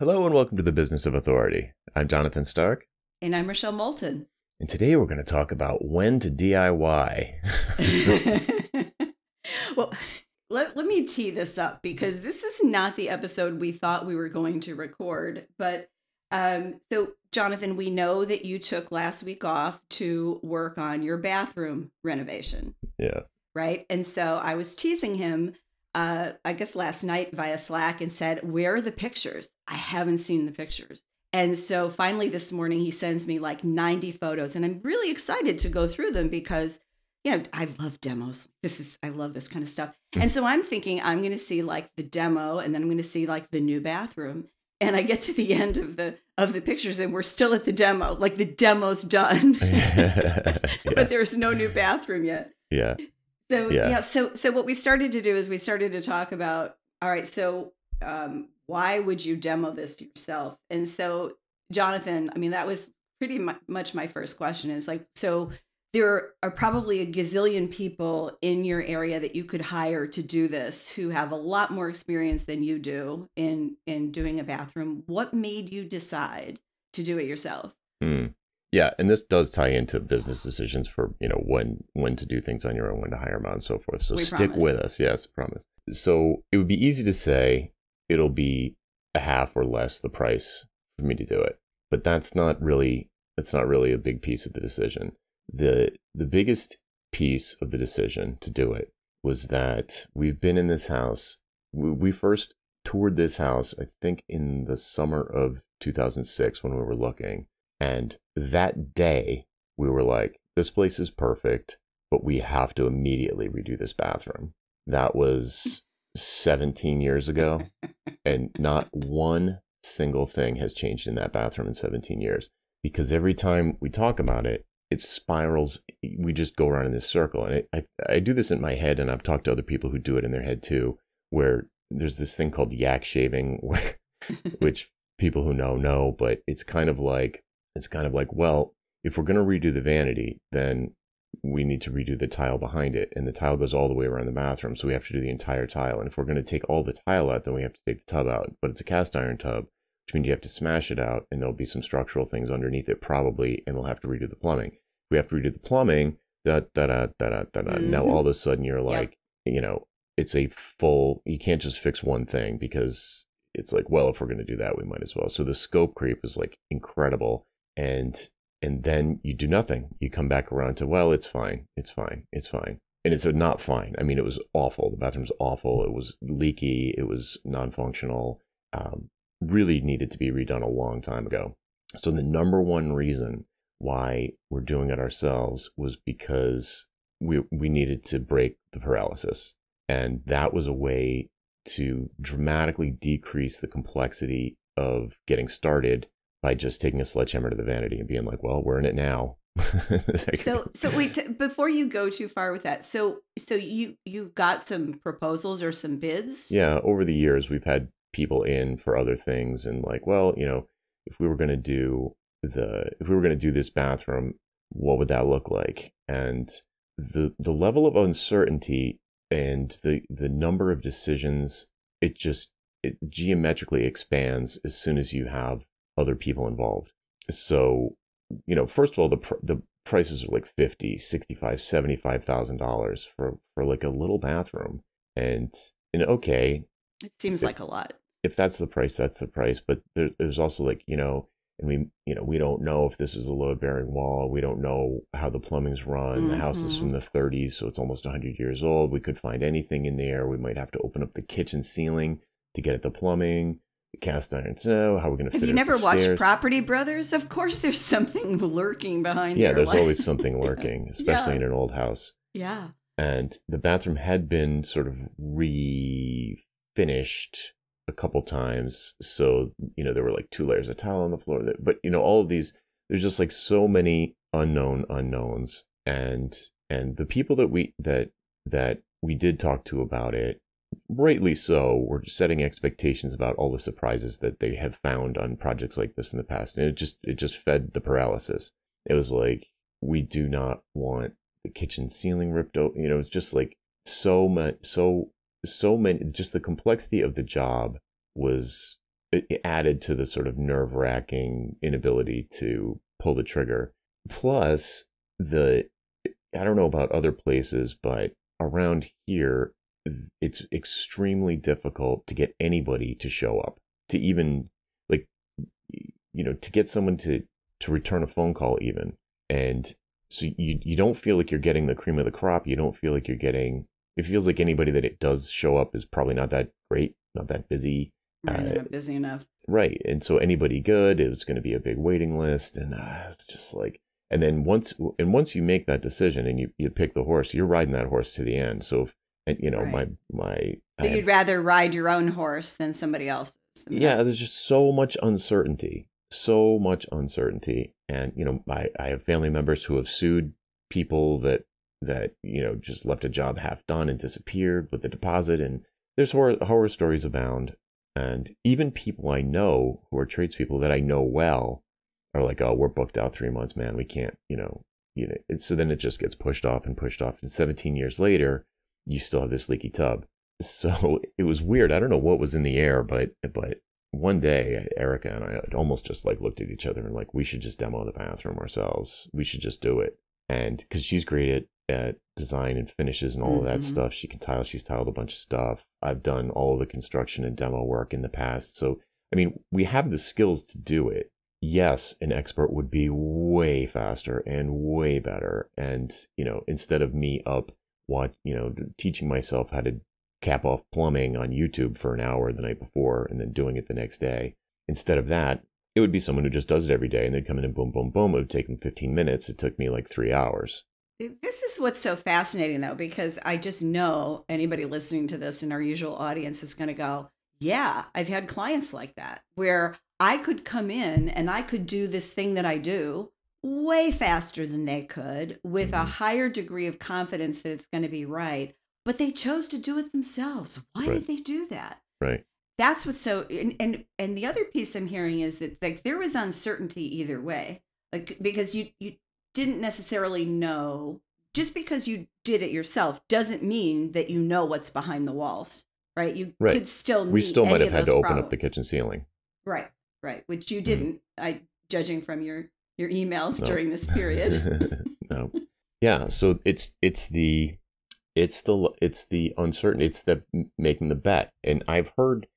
Hello and welcome to the Business of Authority. I'm Jonathan Stark, And I'm Rochelle Moulton. and today we're going to talk about when to DIY. well, let, let me tee this up because this is not the episode we thought we were going to record. But um, so, Jonathan, we know that you took last week off to work on your bathroom renovation, yeah. right? And so I was teasing him, uh, I guess last night via Slack and said, Where are the pictures? I haven't seen the pictures. And so finally this morning he sends me like 90 photos and I'm really excited to go through them because you know, I love demos. This is I love this kind of stuff. Hmm. And so I'm thinking I'm going to see like the demo and then I'm going to see like the new bathroom. And I get to the end of the of the pictures and we're still at the demo. Like the demo's done. yeah. but there's no new bathroom yet. yeah. So Yeah. yeah. so so what we started to do is we started to talk about all right, so um why would you demo this yourself? And so Jonathan, I mean that was pretty much my first question is like so there are probably a gazillion people in your area that you could hire to do this who have a lot more experience than you do in in doing a bathroom. What made you decide to do it yourself? Hmm. Yeah, and this does tie into business decisions for you know when when to do things on your own, when to hire them out, and so forth. So We stick promise. with us, yes, promise. So it would be easy to say it'll be a half or less the price for me to do it, but that's not really that's not really a big piece of the decision. the The biggest piece of the decision to do it was that we've been in this house. We, we first toured this house, I think, in the summer of 2006 when we were looking. And that day, we were like, this place is perfect, but we have to immediately redo this bathroom. That was 17 years ago, and not one single thing has changed in that bathroom in 17 years. Because every time we talk about it, it spirals. We just go around in this circle. And I, I, I do this in my head, and I've talked to other people who do it in their head too, where there's this thing called yak shaving, where, which people who know know, but it's kind of like it's kind of like, well, if we're going to redo the vanity, then we need to redo the tile behind it, and the tile goes all the way around the bathroom, so we have to do the entire tile. And if we're going to take all the tile out, then we have to take the tub out. But it's a cast iron tub, which means you have to smash it out, and there'll be some structural things underneath it probably, and we'll have to redo the plumbing. We have to redo the plumbing. Da da da da da da. Now Mhm. all of a sudden you're Yep. like, you know, it's a full. You can't just fix one thing because it's like, well, if we're going to do that, we might as well. So the scope creep is like incredible, and and then you do nothing. You come back around to, well, it's fine, it's fine, it's fine, and it's not fine. I mean, it was awful. The bathroom's awful. It was leaky. It was non-functional. Um, really needed to be redone a long time ago. So the number one reason why we're doing it ourselves was because we we needed to break the paralysis, and that was a way to dramatically decrease the complexity of getting started by just taking a sledgehammer to the vanity and being like, "Well, we're in it now." so so wait t- before you go too far with that so so you you've got some proposals or some bids yeah, over the years we've had people in for other things and like, well, you know, if we were going to do the if we were going to do this bathroom, what would that look like? And the the level of uncertainty and the the number of decisions it just it geometrically expands as soon as you have other people involved. So, you know, first of all the pr- the prices are like 50, 65, 75,000 dollars for for like a little bathroom. And and okay, it seems it- like a lot if that's the price, that's the price. But there, there's also like you know, and we you know we don't know if this is a load bearing wall. We don't know how the plumbing's run. The house is from mm-hmm. the 30s, so it's almost 100 years old. We could find anything in there. We might have to open up the kitchen ceiling to get at the plumbing. Cast iron snow. How are we going to fit have you never watched stairs? Property Brothers of course there's something lurking behind Yeah, there's like- always something lurking, especially Yeah. in an old house. yeah and the bathroom had been sort of refinished a couple times so you know there were like two layers of tile on the floor that, but you know all of these there's just like so many unknown unknowns and and the people that we that that we did talk to about it rightly so were setting expectations about all the surprises that they have found on projects like this in the past and it just it just fed the paralysis it was like we do not want the kitchen ceiling ripped out you know it's just like so much so so many just the complexity of the job was added to the sort of nerve wracking inability to pull the trigger. Plus, the I don't know about other places, but around here, it's extremely difficult to get anybody to show up, to even like, you know, to get someone to to return a phone call, even. And so you you don't feel like you're getting the cream of the crop. You don't feel like you're getting. It feels like anybody that it does show up is probably not that great, not that busy. Right, uh, not busy enough. Right, and so anybody good, it was going to be a big waiting list, and uh, it's just like and then once and once you make that decision and you, you pick the horse, you're riding that horse to the end. So if, and you know, right. my my but you'd rather ride your own horse than somebody else's. Yeah, there's just so much uncertainty. So much uncertainty. And, you know, I, I have family members who have sued people that that, you know, just left a job half done and disappeared with the deposit. And there's horror horror stories abound. And even people I know who are tradespeople that I know well are like, oh, we're booked out three months, man. We can't, you know, you know. So then it just gets pushed off and pushed off. And 17 years later, you still have this leaky tub. So it was weird. I don't know what was in the air, but but one day Erica and I almost just like looked at each other and like we should just demo the bathroom ourselves. We should just do it. And because she's great at at design and finishes and all mm-hmm. of that mm-hmm. stuff, she can tile. She's tiled a bunch of stuff. I've done all of the construction and demo work in the past. So I mean, we have the skills to do it yes, an expert would be way faster and way better. And, you know, instead of me up what, you know, teaching myself how to cap off plumbing on YouTube for an hour the night before and then doing it the next day, instead of that, it would be someone who just does it every day and they'd come in and boom, boom, boom. It would take them 15 minutes. It took me like three hours. This is what's so fascinating, though, because I just know anybody listening to this in our usual audience is going to go, Yeah, I've had clients like that where I could come in and I could do this thing that I do way faster than they could with a mm-hmm. higher degree of confidence that it's going to be right. But they chose to do it themselves. Why right. did they do that? Right. That's what's so and, and and the other piece I'm hearing is that like there was uncertainty either way. Like because you you didn't necessarily know just because you did it yourself doesn't mean that you know what's behind the walls, right? You right. could still we still might have had to open up the kitchen ceiling, right? right which you mm. didn't mm. i judging from your your emails no. during this period. No. Yeah so it's it's the it's the it's the uncertain it's the making the bet. And i've heard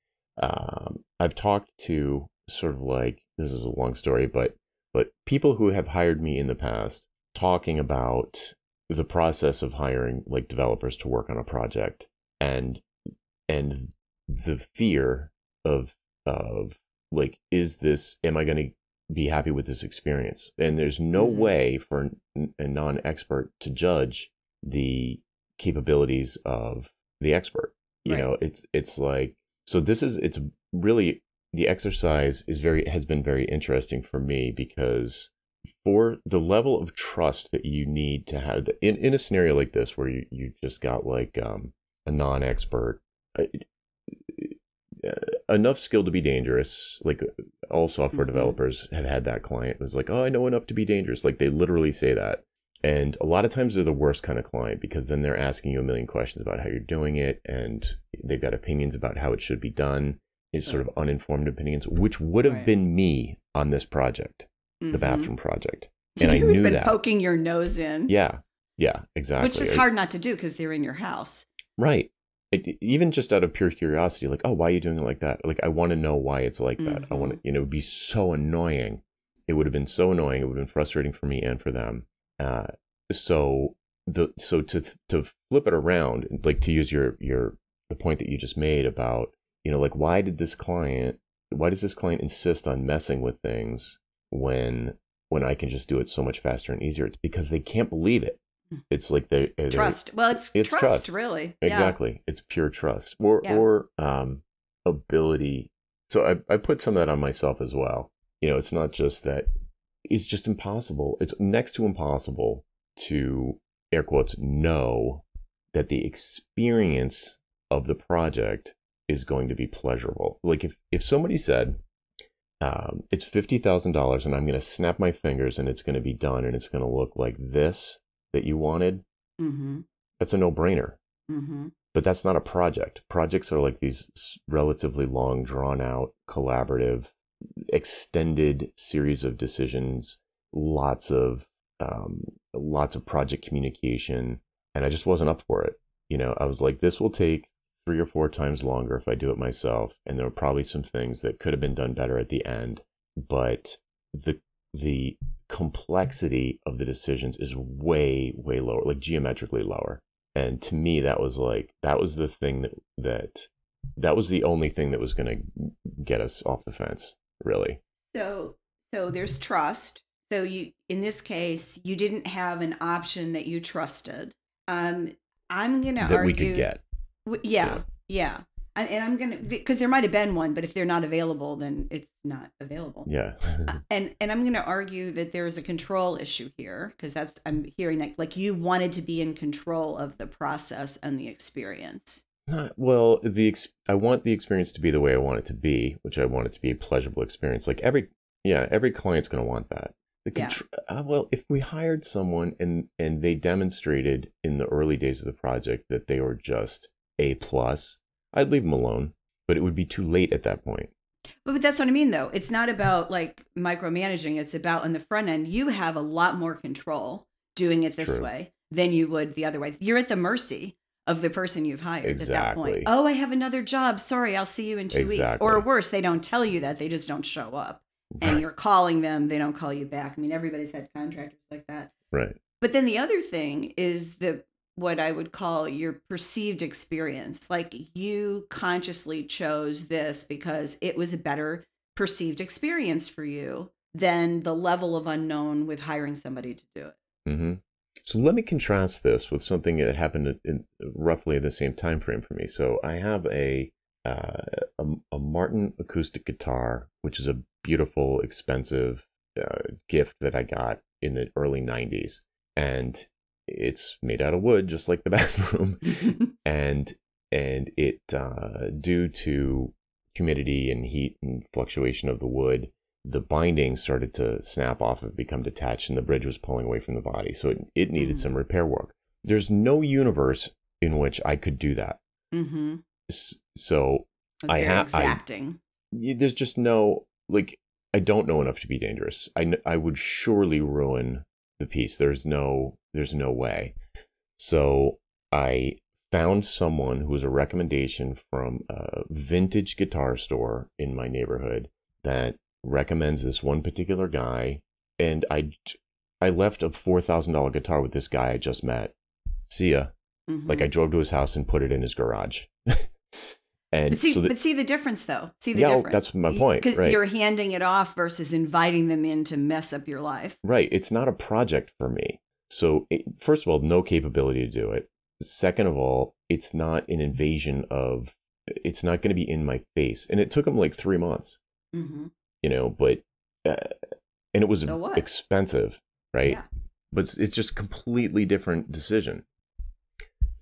um i've talked to sort of like this is a long story but but people who have hired me in the past talking about the process of hiring like developers to work on a project and and the fear of of like, is this, am I going to be happy with this experience? And there's no mm-hmm. way for a non expert to judge the capabilities of the expert. You right. know, it's, it's like, so this is, it's really, the exercise is very, has been very interesting for me because for the level of trust that you need to have in, in a scenario like this where you, you just got like um, a non-expert enough skill to be dangerous. Like all software mm-hmm. developers have had that client. Was like, oh, I know enough to be dangerous. Like they literally say that. And a lot of times they're the worst kind of client because then they're asking you a million questions about how you're doing it and they've got opinions about how it should be done, is sort of uninformed opinions, which would have right. been me on this project, mm-hmm. the bathroom project. And I knew been that. poking your nose in. Yeah. Yeah, exactly. Which is hard not to do because they're in your house. Right it, even just out of pure curiosity, like, oh, why are you doing it like that? Like, I want to know why it's like that. I want to, mm-hmm. you know, it would be so annoying. It would have been so annoying. It would have been frustrating for me and for them. Uh, so the so to to flip it around, like to use your your the point that you just made about, you know, like why did this client, why does this client insist on messing with things when when I can just do it so much faster and easier? It's because they can't believe it. It's like they trust. Well, it's, it's trust, trust, really. Exactly. Yeah. It's pure trust or yeah. or um, ability. So I I put some of that on myself as well. You know, it's not just that. It's just impossible. It's next to impossible to air quotes know that the experience of the project is going to be pleasurable. Like if if somebody said, um, it's fifty thousand dollars and I'm going to snap my fingers and it's going to be done and it's going to look like this that you wanted, mm-hmm. that's a no brainer. Mm-hmm. but that's not a project. Projects are like these relatively long, drawn out, collaborative, extended series of decisions, lots of um, lots of project communication, and I just wasn't up for it. You know, I was like, this will take three or four times longer if I do it myself, and there were probably some things that could have been done better at the end, but the the complexity of the decisions is way way lower, like geometrically lower. And to me, that was like that was the thing that that that was the only thing that was going to get us off the fence, really. So so there's trust. So you in this case, you didn't have an option that you trusted. Um, I'm going to that argue we could get. w- yeah, yeah. I, and I'm gonna because there might have been one, but if they're not available, then it's not available. Yeah. Uh, and and I'm going to argue that there's a control issue here because that's I'm hearing that like you wanted to be in control of the process and the experience. Not, well, the ex- I want the experience to be the way I want it to be, which I want it to be a pleasurable experience. Like every yeah, every client's going to want that. The Yeah. uh, well, if we hired someone and and they demonstrated in the early days of the project that they were just a plus, I'd leave them alone. But it would be too late at that point. But, but that's what I mean though. It's not about like micromanaging. It's about on the front end, you have a lot more control doing it this True. way than you would the other way. You're at the mercy of the person you've hired at that point. Oh, I have another job. Sorry, I'll see you in two weeks. Or worse, they don't tell you that. They just don't show up. And you're calling them, they don't call you back. I mean, everybody's had contractors like that. Right. But then the other thing is the what I would call your perceived experience. Like you consciously chose this because it was a better perceived experience for you than the level of unknown with hiring somebody to do it. hmm So let me contrast this with something that happened in, roughly the same time frame for me. So I have a, uh, a a Martin acoustic guitar, which is a beautiful, expensive uh, gift that I got in the early '90s, and it's made out of wood, just like the bathroom, and and it uh, due to humidity and heat and fluctuation of the wood the binding started to snap off and become detached and the bridge was pulling away from the body. So it, it needed Mm. some repair work. There's no universe in which i could do that. Mm-hmm. So I have ha- I- there's just no like i don't know enough to be dangerous. I, I would surely ruin the piece. There's no there's no way. So i found someone who was a recommendation from a vintage guitar store in my neighborhood that recommends this one particular guy and I I left a $4000 guitar with this guy i just met. See ya. Mhm. like i drove to his house and put it in his garage and But see, so that, but see the difference, though. See the Yeah, oh, difference. that's my point, Because right. you're handing it off versus inviting them in to mess up your life. Right. It's not a project for me. So, it, first of all, no capability to do it. Second of all, it's not an invasion of, it's not going to be in my face. And it took them like three months, Mm-hmm. you know, but, uh, and it was So expensive, right? Yeah. But it's, it's just completely different decision.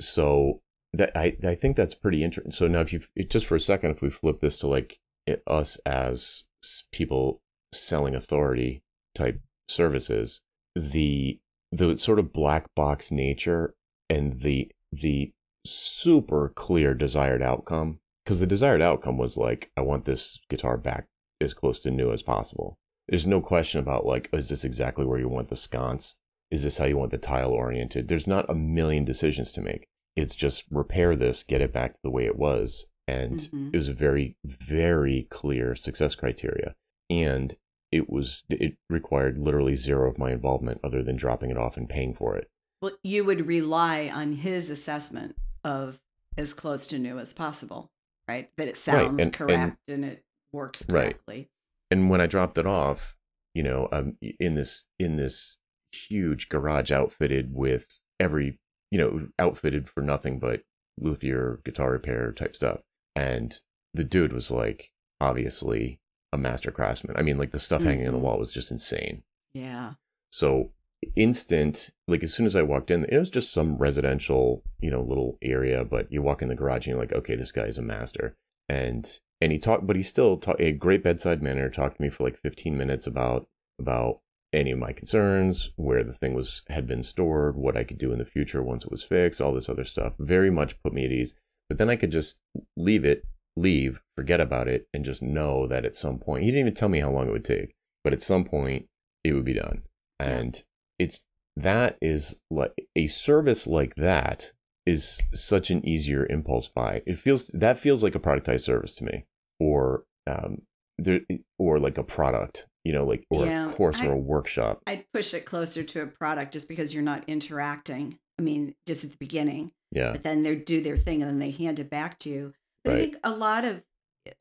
So, that I, I think that's pretty interesting. So now, if you just for a second, if we flip this to like it, us as people selling authority type services, the the sort of black box nature and the the super clear desired outcome because the desired outcome was like I want this guitar back as close to new as possible. There's no question about like is this exactly where you want the sconce? Is this how you want the tile oriented? There's not a million decisions to make. It's just repair this, get it back to the way it was. And Mhm. it was a very, very clear success criteria. And it was, it required literally zero of my involvement other than dropping it off and paying for it. Well, you would rely on his assessment of as close to new as possible, right? That it sounds and- and- correct and, it works Right. correctly. And when I dropped it off, you know, um, in this, in this huge garage outfitted with every, you know, outfitted for nothing but luthier guitar repair type stuff. And the dude was like, obviously a master craftsman. I mean, like the stuff hanging on the Mhm. wall was just insane. Yeah. So instant, like as soon as I walked in, it was just some residential, you know, little area. But you walk in the garage and you're like, okay, this guy is a master. And and he talked, but he still talked. A great bedside manner talked to me for like 15 minutes about about any of my concerns, where the thing was had been stored, what I could do in the future once it was fixed, all this other stuff. Very much put me at ease. But then I could just leave it, leave, forget about it, and just know that at some point, he didn't even tell me how long it would take, but at some point it would be done. And it's that is like a service like that is such an easier impulse buy. It feels that feels like a productized service to me, or um, there, or like a product, you know, like or Yeah, a course I- or a workshop. I'd push it closer to a product just because you're not interacting. I mean, just at the beginning. Yeah, but then they do their thing and then they hand it back to you. But I think a lot of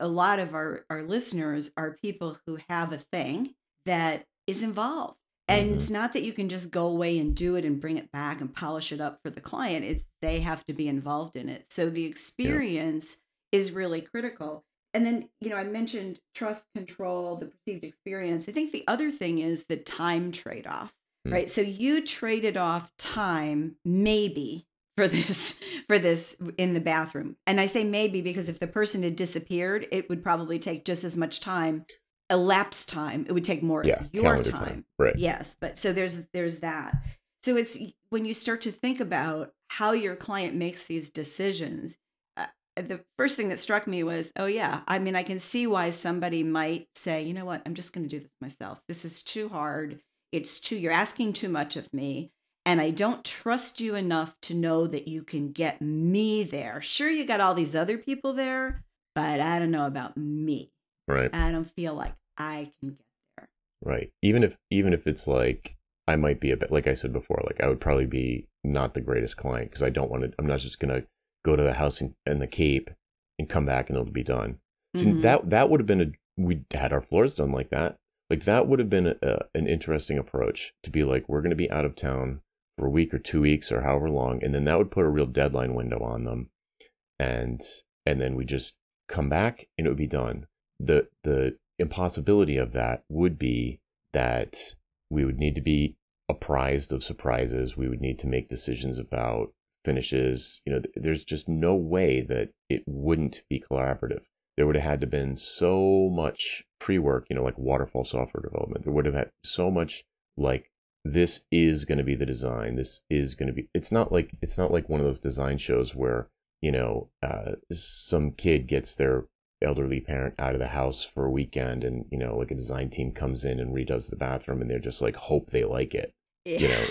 a lot of our our listeners are people who have a thing that is involved. And Mhm. it's not that you can just go away and do it and bring it back and polish it up for the client. It's they have to be involved in it. So the experience is really critical. And then, you know, I mentioned trust control, the perceived experience. I think the other thing is the time trade off, Hmm. right? So you traded off time, maybe for this for this in the bathroom and i say maybe because if the person had disappeared it would probably take just as much time elapsed time it would take more yeah, of your time. time. Right. yes but so there's there's that so it's when you start to think about how your client makes these decisions the first thing that struck me was oh yeah i mean i can see why somebody might say you know what i'm just going to do this myself this is too hard it's too you're asking too much of me and I don't trust you enough to know that you can get me there. Sure, you got all these other people there, but I don't know about me. Right. I don't feel like I can get there. Right. Even if even if it's like I might be a bit like I said before, like I would probably be not the greatest client because I don't want to. I'm not just gonna go to the house in, in the Cape and come back and it'll be done. See Mhm. that that would have been a we had our floors done like that. Like that would have been a, a, an interesting approach to be like we're gonna be out of town for a week or two weeks or however long, and then that would put a real deadline window on them, and and then we just come back and it would be done. The the impossibility of that would be that we would need to be apprised of surprises. We would need to make decisions about finishes. You know, th- there's just no way that it wouldn't be collaborative. There would have had to been so much pre-work, you know, like waterfall software development. There would have had so much like this is going to be the design. This is going to be. It's not like it's not like one of those design shows where you know uh, some kid gets their elderly parent out of the house for a weekend and you know like a design team comes in and redoes the bathroom and they're just like hope they like it you know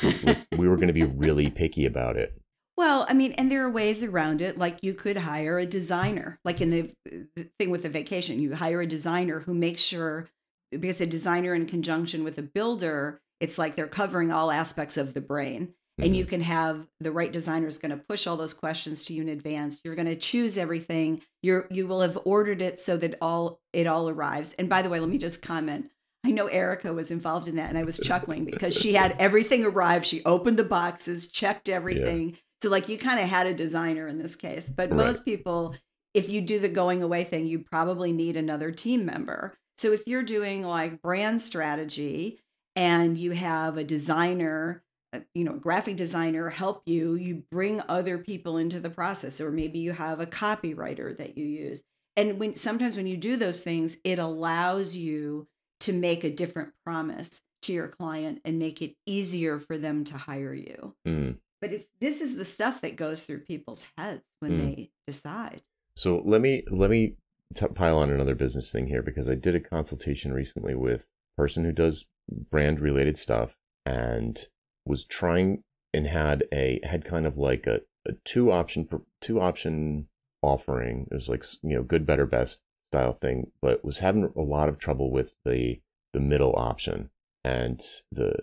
we, we were going to be really picky about it well, I mean, and there are ways around it. Like you could hire a designer, like in the, the thing with the vacation, you hire a designer who makes sure, because a designer in conjunction with a builder, it's like they're covering all aspects of the brain. and you mm-hmm. can have the right designer is going to push all those questions to you in advance you're going to choose everything you're you will have ordered it so that all it all arrives and by the way let me just comment i know erica was involved in that and i was chuckling because she had everything arrive she opened the boxes checked everything so like you kind of had a designer in this case but Right. most people if you do the going away thing you probably need another team member so if you're doing like brand strategy and you have a designer uh, you know, graphic designer help you, you bring other people into the process, or maybe you have a copywriter that you use. And when sometimes when you do those things, it allows you to make a different promise to your client and make it easier for them to hire you. Mm. But it's this is the stuff that goes through people's heads when Mm. they decide. So let me let me t- pile on another business thing here because I did a consultation recently with a person who does brand related stuff and was trying and had a had kind of like a, a two option two option offering. It was like you know good better best style thing, but was having a lot of trouble with the the middle option. And the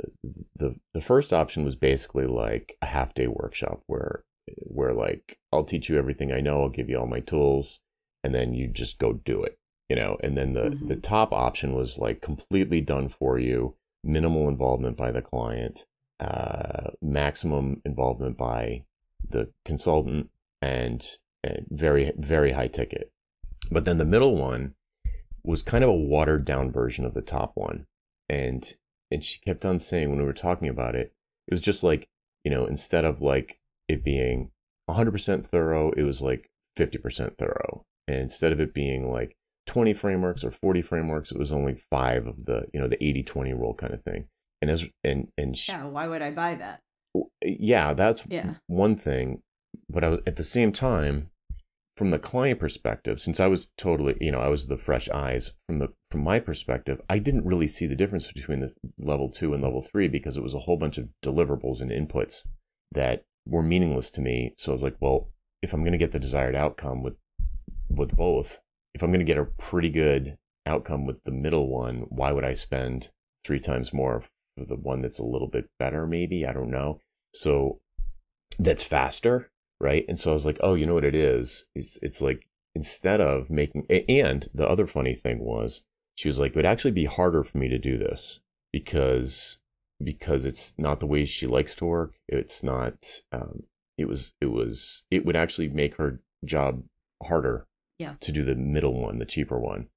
the the first option was basically like a half day workshop where where like I'll teach you everything I know, I'll give you all my tools, and then you just go do it, you know. And then the Mhm. the top option was like completely done for you, minimal involvement by the client, uh, maximum involvement by the consultant, and, and very very high ticket. But then the middle one was kind of a watered down version of the top one, and and she kept on saying when we were talking about it, it was just like you know instead of like it being 100% thorough, it was like 50% thorough. And instead of it being like 20 frameworks or 40 frameworks, it was only five of the, you know, the 80 20 rule kind of thing. And as, and, and she, Yeah, why would I buy that? yeah, that's Yeah. one thing. But I was, at the same time, from the client perspective, since I was totally, you know, I was the fresh eyes from the from my perspective, I didn't really see the difference between this level two and level three because it was a whole bunch of deliverables and inputs that were meaningless to me. So I was like, well, if I'm going to get the desired outcome with with both, if I'm going to get a pretty good outcome with the middle one, why would I spend three times more for the one that's a little bit better? Maybe I don't know. So that's faster right? And so I was like, oh, you know what it is? It's it's like instead of making and the other funny thing was she was like, it would actually be harder for me to do this because because it's not the way she likes to work. It's not. Um, it was. It was. It would actually make her job harder. Yeah. To do the middle one, the cheaper one,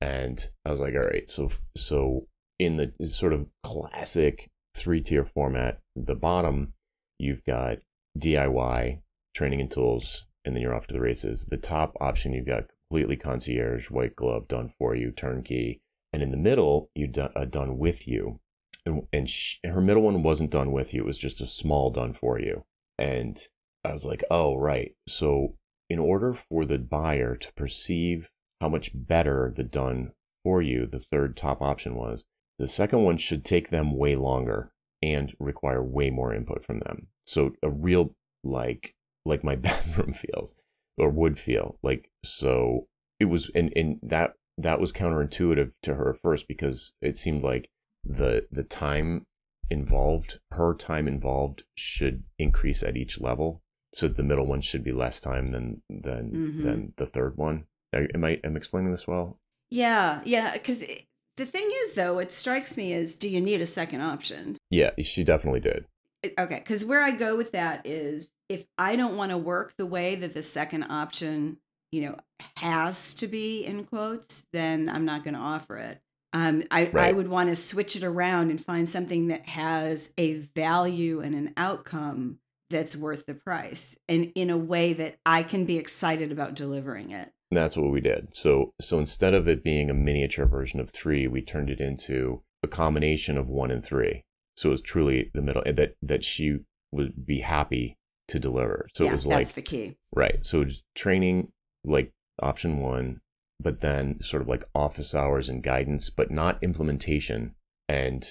and I was like, all right. So so in the sort of classic three tier format, the bottom you've got DIY, training and tools, and then you're off to the races. The top option, you've got completely concierge, white glove, done for you, turnkey. And in the middle, you uh, done with you. And, and she, her middle one wasn't done with you. It was just a small done for you. And I was like, oh, right. So in order for the buyer to perceive how much better the done for you, the third top option was, the second one should take them way longer and require way more input from them. So a real like like my bathroom feels or would feel like so it was and and that that was counterintuitive to her first because it seemed like the the time involved her time involved should increase at each level. So the middle one should be less time than than mm-hmm. than the third one. Am i am I explaining this well? Yeah yeah because the thing is though it strikes me as do you need a second option? Yeah she definitely did. Okay because where i go with that is if I don't want to work the way that the second option, you know, has to be in quotes, then I'm not going to offer it. Um, I, right. I would want to switch it around and find something that has a value and an outcome that's worth the price and in a way that I can be excited about delivering it. And that's what we did. So so instead of it being a miniature version of three, we turned it into a combination of one and three. So it was truly the middle that that she would be happy to deliver. So yeah, it was like that's the key. Right. So it's training like option one, but then sort of like office hours and guidance, but not implementation. And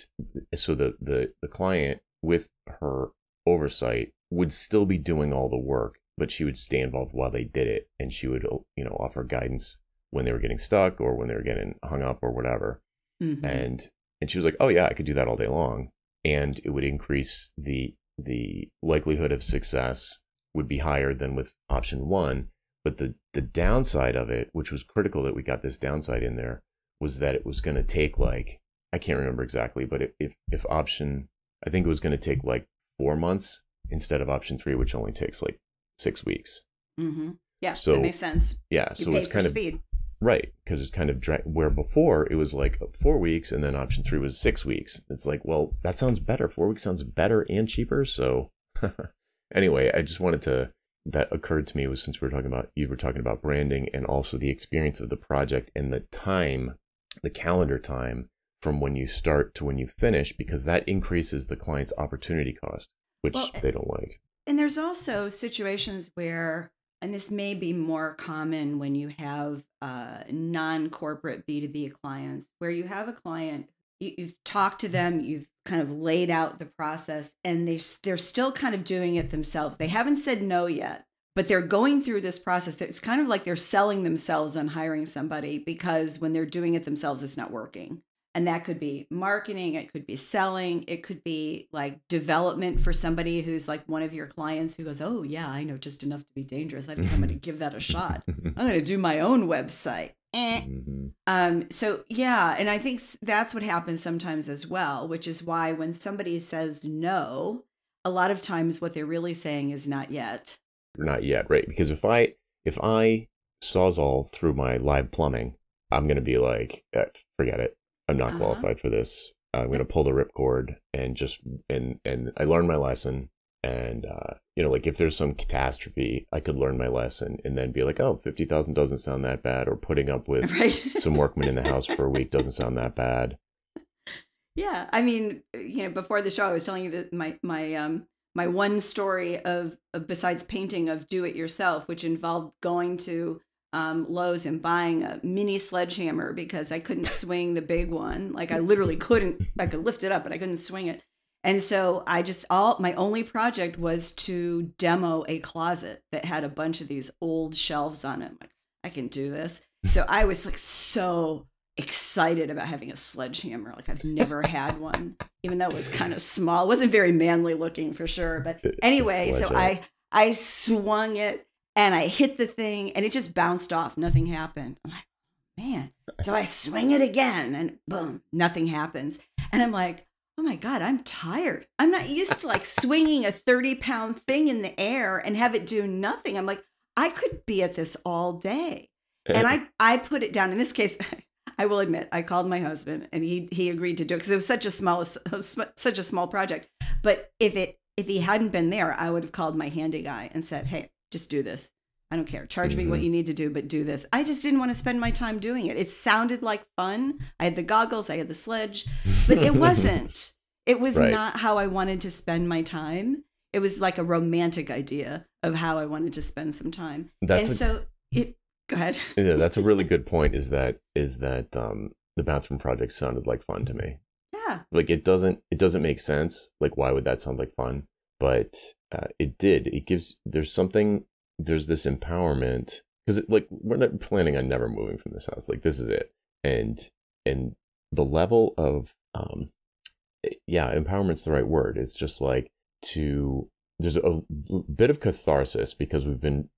so the the the client with her oversight would still be doing all the work, but she would stay involved while they did it, and she would you know offer guidance when they were getting stuck or when they were getting hung up or whatever. Mm-hmm. And and she was like, "Oh yeah, I could do that all day long," and it would increase the the likelihood of success would be higher than with option one. But the, the downside of it, which was critical that we got this downside in there, was that it was going to take like, I can't remember exactly, but if, if option, I think it was going to take like four months instead of option three, which only takes like six weeks. Mm-hmm. Yeah, so, that makes sense. Yeah, you so it's kind of speed. Right, because it's kind of dra- where before it was like four weeks, and then option three was six weeks. It's like, well, that sounds better. Four weeks sounds better and cheaper. So, anyway, I just wanted to. That occurred to me was since we were talking about you were talking about branding and also the experience of the project and the time, the calendar time from when you start to when you finish, because that increases the client's opportunity cost, which well, they don't like. And there's also situations where and this may be more common when you have uh, non-corporate b2b clients where you have a client you, have talked to them you've kind of laid out the process and they, they're still kind of doing it themselves. They haven't said no yet but they're going through this process it's kind of like they're selling themselves on hiring somebody because when they're doing it themselves it's not working and that could be marketing, it could be selling, it could be like development for somebody who's like one of your clients who goes, Oh, yeah, I know just enough to be dangerous. I think I'm going to give that a shot. I'm going to do my own website. Eh. Mm-hmm. Um, so, yeah. And I think that's what happens sometimes as well, which is why when somebody says no, a lot of times what they're really saying is not yet. Not yet, right? Because if I, if I sawzall through my live plumbing, I'm going to be like, eh, forget it. I'm not uh-huh. qualified for this. I'm going to pull the ripcord and just and and I learned my lesson. And uh, you know, like if there's some catastrophe, I could learn my lesson and then be like, oh, fifty thousand doesn't sound that bad, or putting up with right. some workmen in the house for a week doesn't sound that bad. Yeah, I mean, you know, before the show, I was telling you that my my um my one story of, of besides painting of do it yourself, which involved going to um, Lowe's and buying a mini sledgehammer because I couldn't swing the big one. Like I literally couldn't. I could lift it up, but I couldn't swing it. And so I just all my only project was to demo a closet that had a bunch of these old shelves on it. I'm like I can do this. So I was like so excited about having a sledgehammer. Like I've never had one, even though it was kind of small. It wasn't very manly looking for sure. But anyway, so I I swung it and I hit the thing and it just bounced off. Nothing happened. I'm like, man. So I swing it again and boom, nothing happens. And I'm like, oh my God, I'm tired. I'm not used to like swinging a 30 pound thing in the air and have it do nothing. I'm like, I could be at this all day. And I, I put it down. In this case, I will admit, I called my husband and he he agreed to do it because it was such a small such a small project. But if it if he hadn't been there, I would have called my handy guy and said, "Hey, just do this. I don't care. Charge mm-hmm. me what mm-hmm. you need to do, but do this." I just didn't want to spend my time doing it. It sounded like fun. I had the goggles, I had the sledge, but it wasn't. it was right. not how I wanted to spend my time. It was like a romantic idea of how I wanted to spend some time. That's and a- so it Go ahead. yeah, that's a really good point. Is that is that um, the bathroom project sounded like fun to me. Yeah. Like it doesn't it doesn't make sense. Like why would that sound like fun? But uh, it did. It gives there's something there's this empowerment because it, like we're not planning on never moving from this house. Like this is it, and and the level of um, eh, yeah, empowerment's the right word. It's just like to there's a bit of catharsis because we've been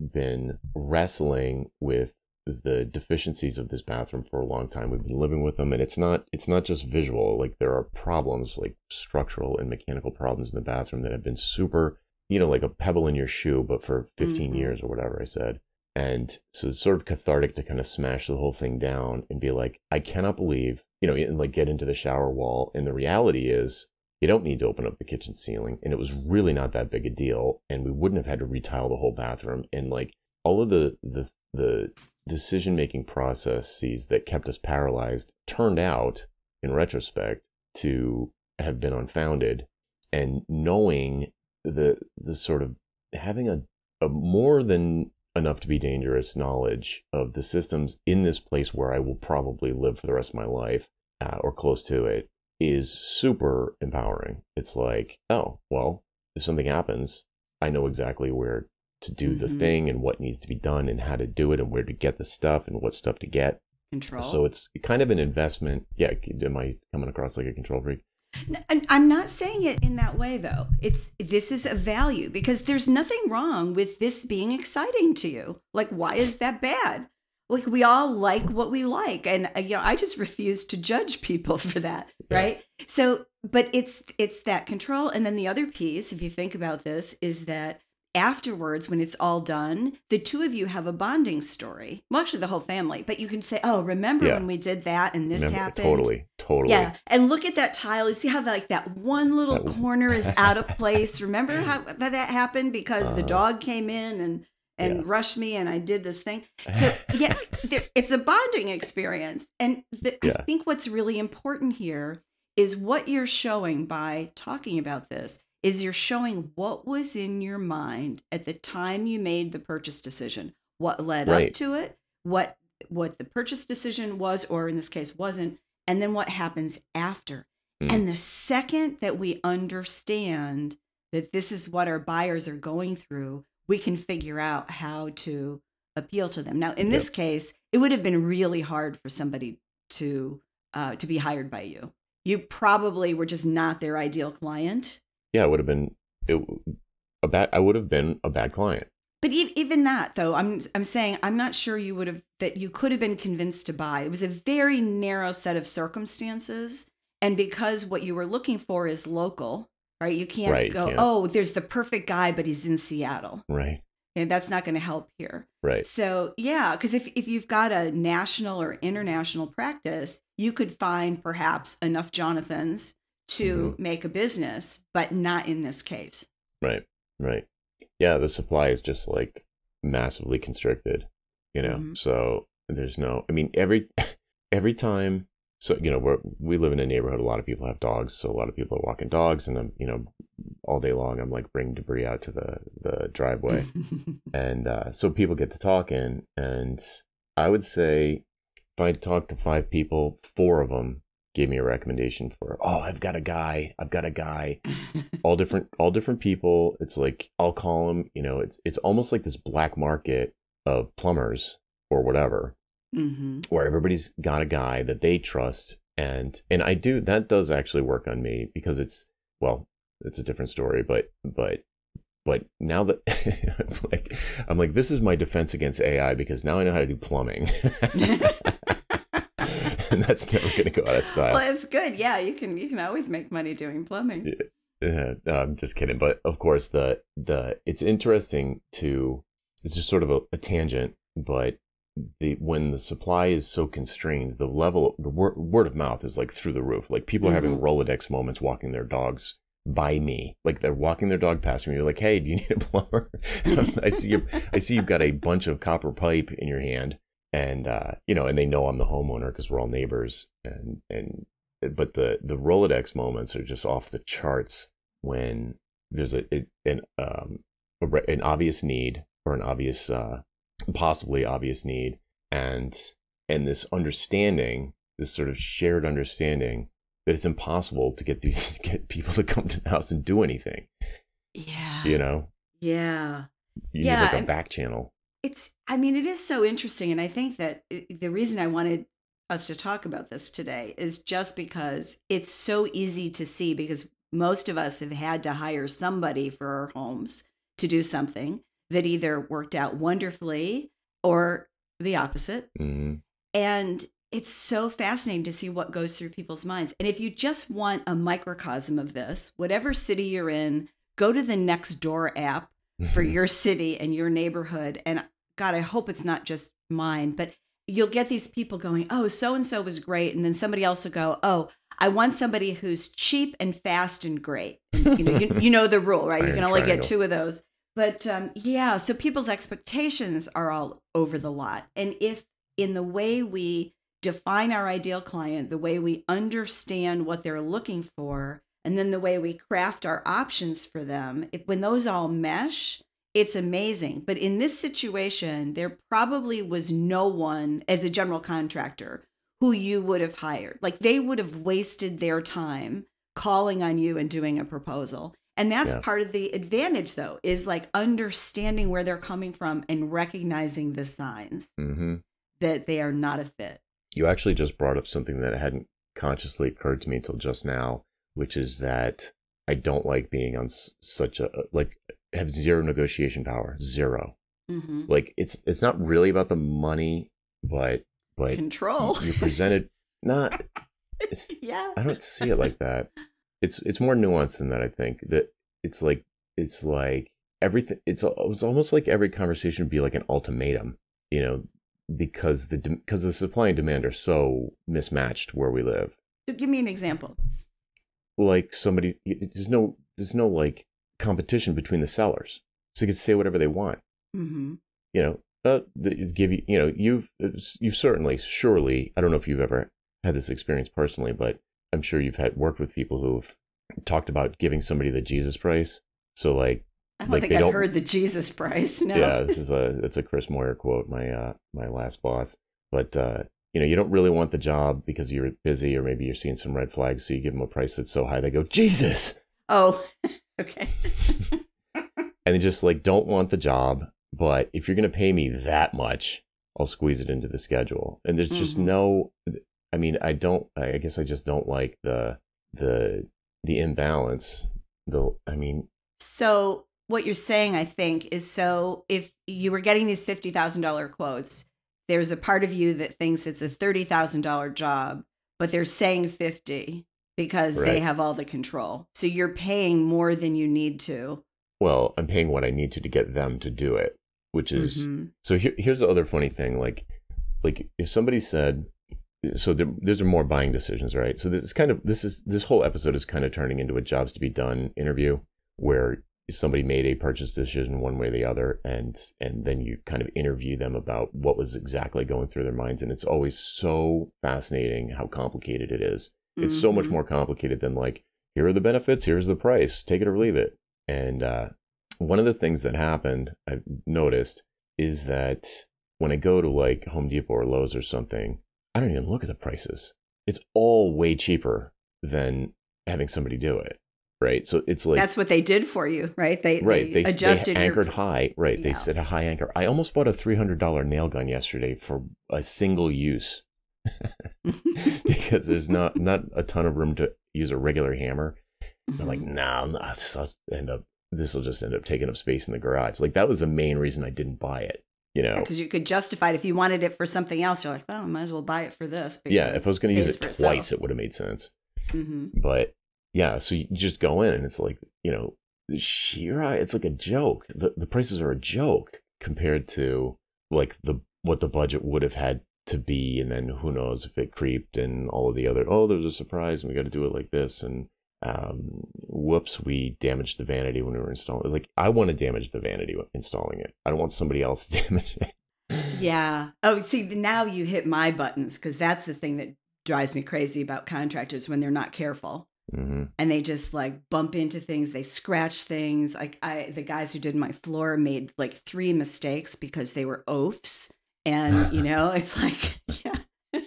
been wrestling with the deficiencies of this bathroom for a long time. We've been living with them and it's not it's not just visual. Like there are problems like structural and mechanical problems in the bathroom that have been super, you know, like a pebble in your shoe, but for 15 mm-hmm. years or whatever I said. And so it's sort of cathartic to kind of smash the whole thing down and be like, I cannot believe, you know, and like get into the shower wall. And the reality is you don't need to open up the kitchen ceiling and it was really not that big a deal and we wouldn't have had to retile the whole bathroom and like all of the the the decision making processes that kept us paralyzed turned out in retrospect to have been unfounded and knowing the the sort of having a, a more than enough to be dangerous knowledge of the systems in this place where I will probably live for the rest of my life uh, or close to it is super empowering. It's like, oh, well, if something happens, I know exactly where to do mm-hmm. the thing and what needs to be done and how to do it and where to get the stuff and what stuff to get. Control. So it's kind of an investment. Yeah, am I coming across like a control freak? And I'm not saying it in that way though. It's this is a value because there's nothing wrong with this being exciting to you. Like why is that bad? like we all like what we like and uh, you know i just refuse to judge people for that yeah. right so but it's it's that control and then the other piece if you think about this is that afterwards when it's all done the two of you have a bonding story well actually the whole family but you can say oh remember yeah. when we did that and this remember, happened totally totally yeah and look at that tile you see how like that one little that corner is out of place remember how that, that happened because uh, the uh-huh. dog came in and and yeah. rushed me and I did this thing. So yeah, there, it's a bonding experience. And the, yeah. I think what's really important here is what you're showing by talking about this is you're showing what was in your mind at the time you made the purchase decision, what led right. up to it, what what the purchase decision was or in this case wasn't, and then what happens after. Mm. And the second that we understand that this is what our buyers are going through, we can figure out how to appeal to them. Now, in this case, it would have been really hard for somebody to uh, to be hired by you. You probably were just not their ideal client. Yeah, it would have been it, a bad. I would have been a bad client. But even that, though, I'm I'm saying I'm not sure you would have that you could have been convinced to buy. It was a very narrow set of circumstances, and because what you were looking for is local, right? You can't right, go, can't. oh, there's the perfect guy, but he's in Seattle. Right. And that's not going to help here. Right. So, yeah, because if, if you've got a national or international practice, you could find perhaps enough Jonathans to mm-hmm. make a business, but not in this case. Right. Right. Yeah. The supply is just like massively constricted, you know? Mm-hmm. So there's no, I mean, every, every time so you know we're, we live in a neighborhood a lot of people have dogs so a lot of people are walking dogs and i'm you know all day long i'm like bringing debris out to the the driveway and uh, so people get to talking and i would say if i talk to five people four of them gave me a recommendation for oh i've got a guy i've got a guy. All different all different people. It's like i'll call them you know it's it's almost like this black market of plumbers or whatever hmm where everybody's got a guy that they trust and and i do that does actually work on me because it's well it's a different story but but but now that I'm like i'm like this is my defense against ai because now i know how to do plumbing and that's never going to go out of style Well, it's good. Yeah, you can you can always make money doing plumbing. Yeah, no, I'm just kidding. But of course, the the it's interesting to it's just sort of a, a tangent, but the when the supply is so constrained, the level the word, word of mouth is like through the roof. Like people are having mm-hmm. Rolodex moments walking their dogs by me. Like they're walking their dog past me. You're like, hey, do you need a plumber? I see you. I see you've got a bunch of copper pipe in your hand, and uh, you know, and they know I'm the homeowner because we're all neighbors, and and but the the Rolodex moments are just off the charts when there's a it, an um a, an obvious need or an obvious uh possibly obvious need and and this understanding this sort of shared understanding that it's impossible to get these get people to come to the house and do anything Yeah. you know Yeah. you Yeah, need like a back channel It's I mean it is so interesting and I think that it, the reason I wanted us to talk about this today is just because it's so easy to see because most of us have had to hire somebody for our homes to do something that either worked out wonderfully or the opposite hmm And it's so fascinating to see what goes through people's minds. And if you just want a microcosm of this, whatever city you're in, go to the Nextdoor app for your city and your neighborhood. And God, I hope it's not just mine, but you'll get these people going, oh, so and so was great. And then somebody else will go, oh, I want somebody who's cheap and fast and great. And, you, know, you, you know the rule, right? You can only triangle. get two of those. But um, yeah, so people's expectations are all over the lot. And if in the way we define our ideal client, the way we understand what they're looking for, and then the way we craft our options for them, if, when those all mesh, it's amazing. But in this situation, there probably was no one as a general contractor who you would have hired. Like they would have wasted their time calling on you and doing a proposal. And that's Yeah. part of the advantage, though, is like understanding where they're coming from and recognizing the signs hmm that they are not a fit. You actually just brought up something that hadn't consciously occurred to me until just now, which is that I don't like being on such a like have zero negotiation power, zero. hmm Like it's it's not really about the money, but but Control. you presented not. It's yeah. I don't see it like that. It's it's more nuanced than that. I think that it's like it's like everything. It's it's almost like every conversation would be like an ultimatum, you know, because the because the supply and demand are so mismatched where we live. So give me an example. Like somebody, there's no there's no like competition between the sellers, so you can say whatever they want. hmm You know, uh, give you you know you've you've certainly surely I don't know if you've ever had this experience personally, but I'm sure you've had worked with people who've talked about giving somebody the Jesus price. So like, I don't like think I've don't- heard the Jesus price. No. yeah, this is a it's a Chris Moyer quote, my uh my last boss. But uh, you know, you don't really want the job because you're busy or maybe you're seeing some red flags, so you give them a price that's so high they go Jesus, Oh, okay. and they just like don't want the job. But if you're gonna pay me that much, I'll squeeze it into the schedule. And there's just Mhm. no. I mean, I don't. I guess I just don't like the the the imbalance. The I mean, So what you're saying, I think, is so if you were getting these fifty thousand dollar quotes, there's a part of you that thinks it's a thirty thousand dollar job, but they're saying fifty because they have all the control. So you're paying more than you need to. well, I'm paying what I need to to get them to do it, which is Mhm. So here, here's the other funny thing, like, like if somebody said, so there, these are more buying decisions, right? So this is kind of this is this whole episode is kind of turning into a jobs to be done interview, where somebody made a purchase decision one way or the other and and then you kind of interview them about what was exactly going through their minds and it's always so fascinating how complicated it is it's mm-hmm. so much mm-hmm. more complicated than like here are the benefits here's the price take it or leave it and uh, one of the things that happened i've noticed is that when i go to like home depot or lowes or something i don't even look at the prices it's all way cheaper than having somebody do it right? So it's like that's what they did for you, right? They right they, they adjusted they anchored your... high, right? Yeah. They set a high anchor. I almost bought a three hundred dollar nail gun yesterday for a single use because there's not not a ton of room to use a regular hammer. Mm-hmm. I'm like, mm-hmm. nah, nah I'll end up this will just end up taking up space in the garage. Like that was the main reason I didn't buy it. You know, because yeah, you could justify it if you wanted it for something else. You're like, well, I might as well buy it for this. Yeah, if I was going to use it twice, itself. it would have made sense. Mm-hmm. But yeah, so you just go in and it's like, you know, Shira, it's like a joke. The the prices are a joke compared to like the what the budget would have had to be and then who knows if it creeped and all of the other oh there's a surprise and we got to do it like this and um whoops we damaged the vanity when we were installing it. like i want to damage the vanity installing it i don't want somebody else to damage it yeah oh see now you hit my buttons because that's the thing that drives me crazy about contractors when they're not careful Mm-hmm. And they just like bump into things, they scratch things. Like I the guys who did my floor made like three mistakes because they were oafs. And you know, it's like, yeah.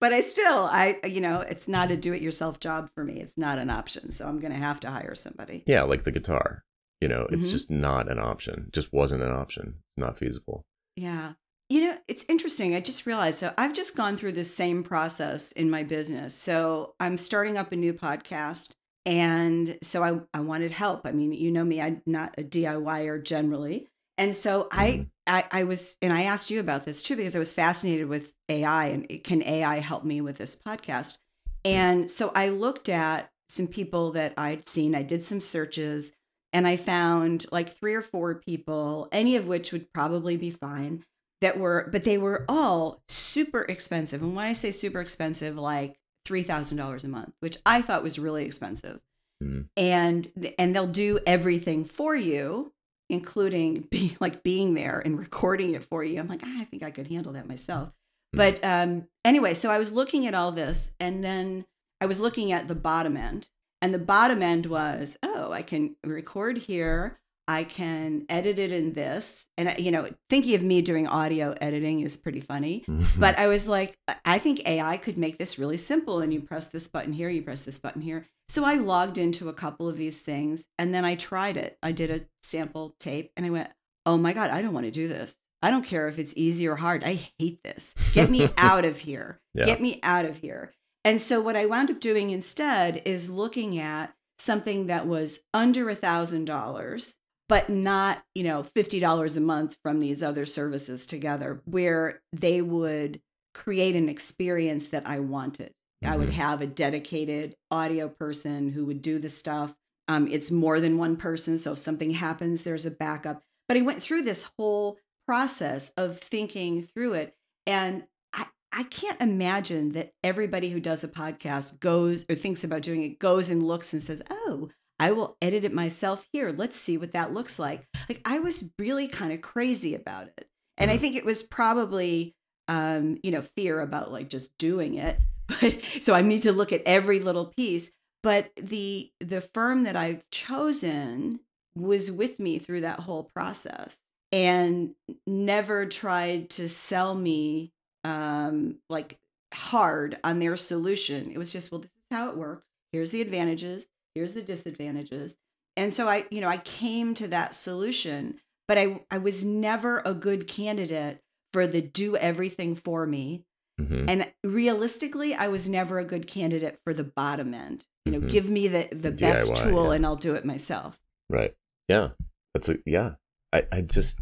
but I still I you know, it's not a do-it-yourself job for me. It's not an option. So I'm gonna have to hire somebody. Yeah, like the guitar. You know, it's mm-hmm. just not an option. Just wasn't an option. It's not feasible. Yeah. You know, it's interesting. I just realized so I've just gone through the same process in my business. So I'm starting up a new podcast. And so I, I wanted help. I mean, you know me, I'm not a DIYer generally. And so I, mm-hmm. I, I was, and I asked you about this too, because I was fascinated with AI and can AI help me with this podcast? And so I looked at some people that I'd seen, I did some searches and I found like three or four people, any of which would probably be fine that were, but they were all super expensive. And when I say super expensive, like $3,000 a month, which I thought was really expensive. Mm. And and they'll do everything for you, including be like being there and recording it for you. I'm like, ah, I think I could handle that myself. Mm. But um anyway, so I was looking at all this and then I was looking at the bottom end. And the bottom end was, oh, I can record here. I can edit it in this. And, you know, thinking of me doing audio editing is pretty funny. but I was like, I think AI could make this really simple. And you press this button here, you press this button here. So I logged into a couple of these things and then I tried it. I did a sample tape and I went, oh my God, I don't want to do this. I don't care if it's easy or hard. I hate this. Get me out of here. Yeah. Get me out of here. And so what I wound up doing instead is looking at something that was under a thousand dollars but not, you know, $50 a month from these other services together where they would create an experience that I wanted. Mm-hmm. I would mm-hmm. have a dedicated audio person who would do the stuff. Um, it's more than one person. So if something happens, there's a backup. But I went through this whole process of thinking through it. And I, I can't imagine that everybody who does a podcast goes or thinks about doing it goes and looks and says, oh, I will edit it myself here. Let's see what that looks like. Like I was really kind of crazy about it. And I mm-hmm. think it was probably um, you know, fear about like just doing it. But so I need to look at every little piece. But the the firm that I've chosen was with me through that whole process and never tried to sell me um like hard on their solution. It was just, well, this is how it works. Here's the advantages here's the disadvantages. And so i you know i came to that solution but i i was never a good candidate for the do everything for me. Mm-hmm. and realistically i was never a good candidate for the bottom end. You know mm-hmm. give me the the best tool yeah. and i'll do it myself. Right. Yeah. That's a yeah. I i just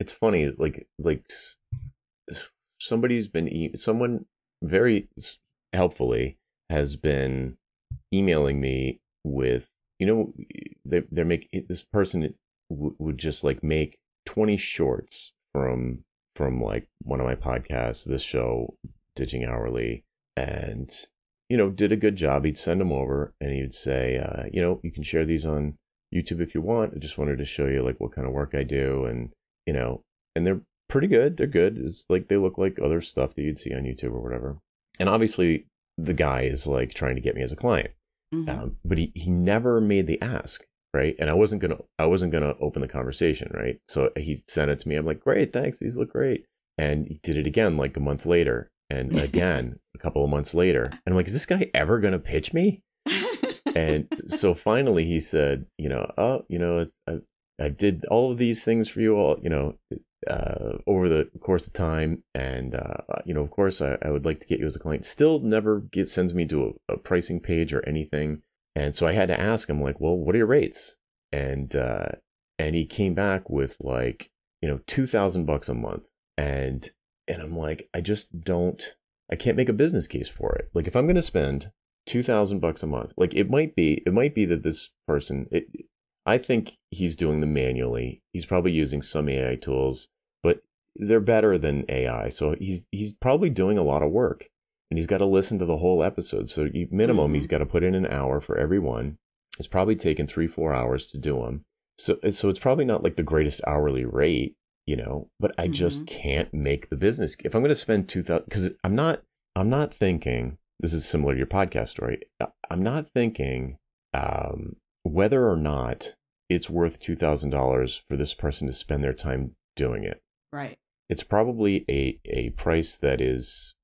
it's funny like like somebody's been e- someone very helpfully has been emailing me with you know they they're making this person w- would just like make 20 shorts from from like one of my podcasts this show ditching hourly and you know did a good job he'd send them over and he would say uh, you know you can share these on YouTube if you want. I just wanted to show you like what kind of work I do, and you know, and they're pretty good. They're good. It's like they look like other stuff that you'd see on YouTube or whatever. And obviously, the guy is like trying to get me as a client, Mhm. um, but he he never made the ask, right? And I wasn't gonna I wasn't gonna open the conversation, right? So he sent it to me. I'm like, great, thanks. These look great. And he did it again like a month later, and again a couple of months later. And I'm like, is this guy ever gonna pitch me? and so finally he said, you know, oh, you know, it's I, I did all of these things for you all, you know, uh, over the course of time, and uh, you know, of course, I, I would like to get you as a client. Still, never get, sends me to a, a pricing page or anything, and so I had to ask him, like, well, what are your rates? And uh, and he came back with like, you know, two thousand bucks a month, and and I'm like, I just don't, I can't make a business case for it. Like, if I'm going to spend two thousand bucks a month. Like it might be, it might be that this person, it, I think he's doing them manually. He's probably using some AI tools, but they're better than AI. So he's he's probably doing a lot of work, and he's got to listen to the whole episode. So you, minimum, Mhm. he's got to put in an hour for every one. It's probably taken three four hours to do them. So so it's probably not like the greatest hourly rate, you know. But I just can't make the business. If I'm going to spend two thousand, because I'm not I'm not thinking this is similar to your podcast story. I'm not thinking um, whether or not it's worth two thousand dollars for this person to spend their time doing it. right. It's probably a a price that is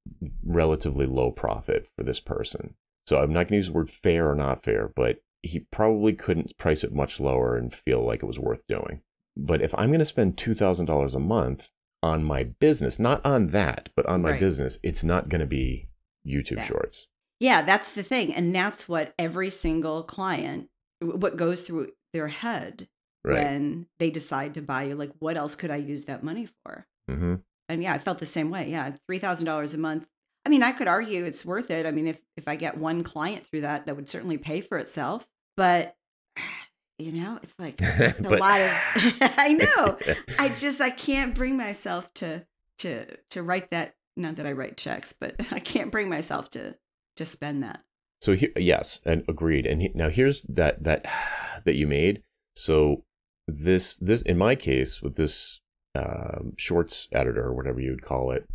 relatively low profit for this person. So I'm not going to use the word fair or not fair, but he probably couldn't price it much lower and feel like it was worth doing. But if I'm going to spend two thousand dollars a month on my business, not on that, but on my Right. business, it's not going to be YouTube. Shorts. Yeah, that's the thing. And that's what every single client, what goes through their head Right. when they decide to buy you. Like, what else could I use that money for? hmm And yeah, I felt the same way. Yeah, $3,000 a month. I mean, I could argue it's worth it. I mean, if, if I get one client through that, that would certainly pay for itself. But, you know, it's like, it's a But- lot of, I know. I just I can't bring myself to to to write that. Not that I write checks, but I can't bring myself to to spend that. So here, yes, and agreed. And he, now here's that that that you made. So this this in my case with this um, shorts editor or whatever you would call it,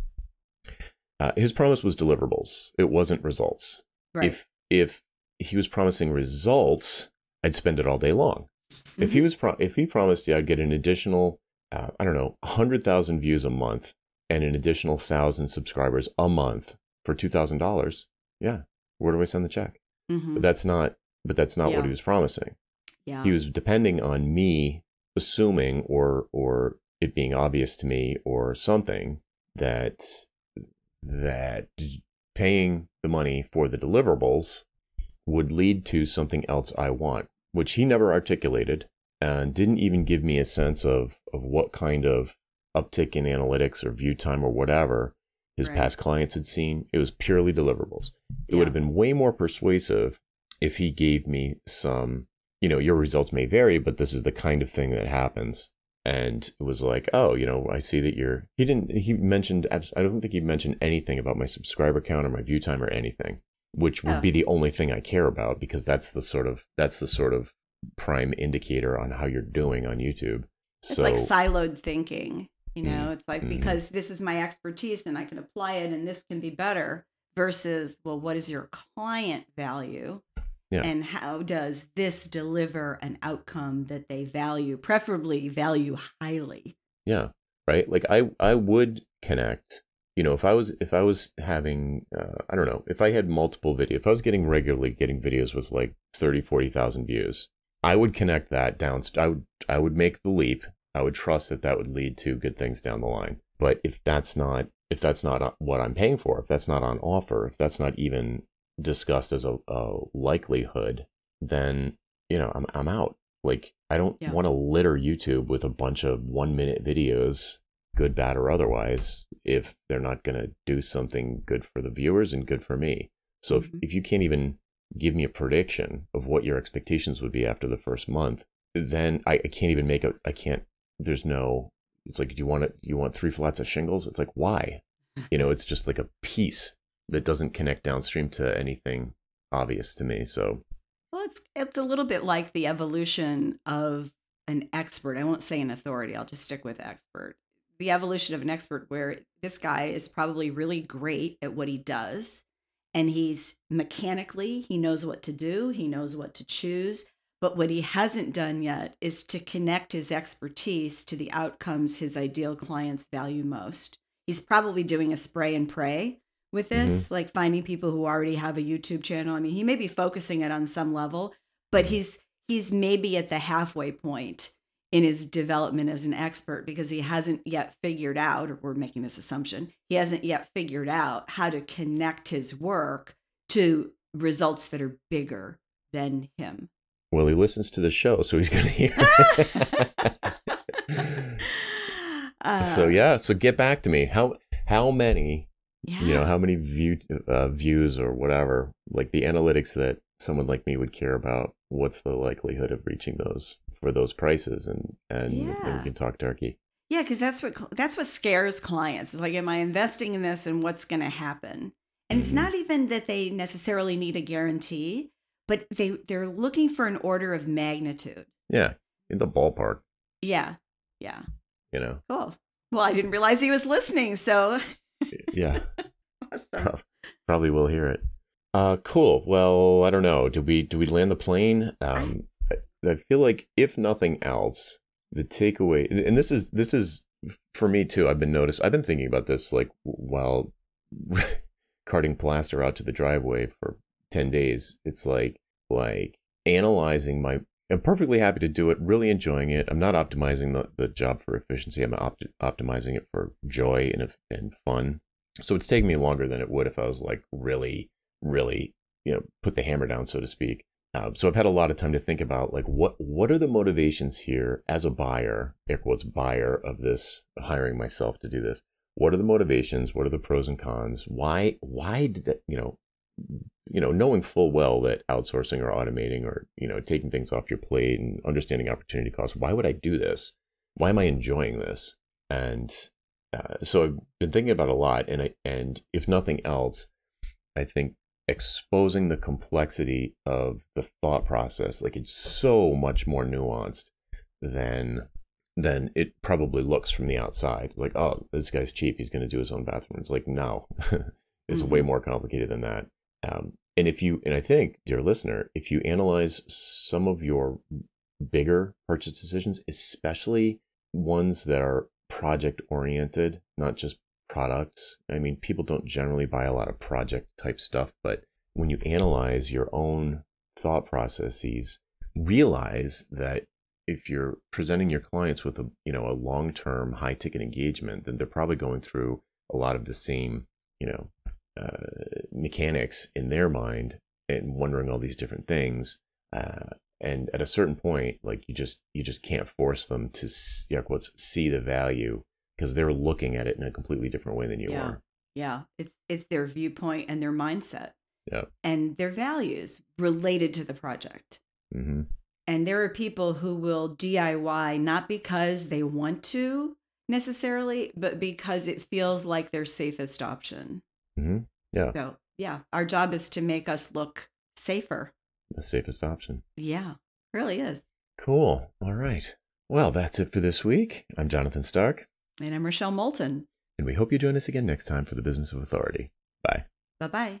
uh, his promise was deliverables. It wasn't results. Right. If if he was promising results, I'd spend it all day long. If he Mhm. was pro- if he promised you I'd get an additional uh, I don't know hundred thousand views a month and an additional thousand subscribers a month for two thousand dollars, yeah, where do I send the check? Mhm. But that's not but that's not Yeah. what he was promising. yeah. He was depending on me assuming or or it being obvious to me or something that that paying the money for the deliverables would lead to something else I want, which he never articulated and didn't even give me a sense of of what kind of uptick in analytics or view time or whatever his Right. past clients had seen. It was purely deliverables. It Yeah. would have been way more persuasive if he gave me some, you know, your results may vary, but this is the kind of thing that happens. And it was like, oh, you know, I see that you're. He didn't. He mentioned. I don't think he mentioned anything about my subscriber count or my view time or anything, which would Oh. be the only thing I care about because that's the sort of that's the sort of prime indicator on how you're doing on YouTube. It's So like siloed thinking. You know, Mhm. it's like Mhm. because this is my expertise and I can apply it and this can be better versus, well, what is your client value? Yeah. And how does this deliver an outcome that they value, preferably value highly? Yeah, right. Like I, I would connect. You know, if I was, if I was having, uh, I don't know, if I had multiple video, if I was getting regularly getting videos with like 30, 40,000 views, I would connect that down. I would, I would make the leap. I would trust that that would lead to good things down the line. But if that's not, if that's not what I'm paying for, if that's not on offer, if that's not even discussed as a, a likelihood, then you know, I'm, I'm out. Like I don't Yeah. want to litter YouTube with a bunch of one minute videos, good, bad, or otherwise, if they're not going to do something good for the viewers and good for me. So if, Mhm. if you can't even give me a prediction of what your expectations would be after the first month, then I, I can't even make a, I can't, there's no, it's like, do you want it, you want three flats of shingles? It's like, why? You know, it's just like a piece that doesn't connect downstream to anything obvious to me. So Well, it's it's a little bit like the evolution of an expert. I won't say an authority. I'll just stick with expert. The evolution of an expert, where this guy is probably really great at what he does, and he's mechanically he knows what to do. He knows what to choose. But what he hasn't done yet is to connect his expertise to the outcomes his ideal clients value most. He's probably doing a spray and pray with this, mm-hmm. like finding people who already have a YouTube channel. I mean, he may be focusing it on some level, but he's he's maybe at the halfway point in his development as an expert because he hasn't yet figured out, or we're making this assumption, he hasn't yet figured out how to connect his work to results that are bigger than him. Well, he listens to the show, so he's going to hear. uh, so yeah, so get back to me. How how many yeah. you know how many view uh, views or whatever like the analytics that someone like me would care about what's the likelihood of reaching those for those prices and and, yeah. and we can talk turkey yeah because that's what that's what scares clients it's like am i investing in this and what's going to happen and mm-hmm. it's not even that they necessarily need a guarantee but they they're looking for an order of magnitude yeah in the ballpark yeah yeah you know cool well i didn't realize he was listening so yeah. awesome. Probably will hear it. Uh, cool. Well, I don't know. Do we do we land the plane? Um, I, I feel like if nothing else, the takeaway, and this is this is for me too. I've been noticed. I've been thinking about this like while carting plaster out to the driveway for ten days. It's like like analyzing my. I'm perfectly happy to do it. Really enjoying it. I'm not optimizing the, the job for efficiency. I'm opt- optimizing it for joy and and fun. So it's taking me longer than it would if I was like really, really, you know, put the hammer down, so to speak. Um, so I've had a lot of time to think about like what what are the motivations here as a buyer, air quotes buyer of this hiring myself to do this. What are the motivations? What are the pros and cons? Why why did that you know you know knowing full well that outsourcing or automating or you know taking things off your plate and understanding opportunity costs. Why would I do this? Why am I enjoying this? And uh, so I've been thinking about a lot, and I, and if nothing else, I think exposing the complexity of the thought process, like it's so much more nuanced than than it probably looks from the outside. Like, oh, this guy's cheap; he's going to do his own bathroom. It's like, no, it's mm-hmm. way more complicated than that. Um, and if you, and I think, dear listener, if you analyze some of your bigger purchase decisions, especially ones that are project oriented, not just products. I mean, people don't generally buy a lot of project type stuff, but when you analyze your own thought processes, realize that if you're presenting your clients with a you know a long-term high ticket engagement then they're probably going through a lot of the same you know uh, mechanics in their mind and wondering all these different things uh, and at a certain point like you just you just can't force them to you know, what's see the value because they're looking at it in a completely different way than you yeah. are. Yeah. It's it's their viewpoint and their mindset. Yeah and their values related to the project. Mm-hmm. and there are people who will diy not because they want to necessarily but because it feels like their safest option mm-hmm. yeah so yeah our job is to make us look safer the safest option. Yeah, really is. Cool. All right. Well, that's it for this week. I'm Jonathan Stark. And I'm Rochelle Moulton. And we hope you join us again next time for the Business of Authority. Bye. Bye bye.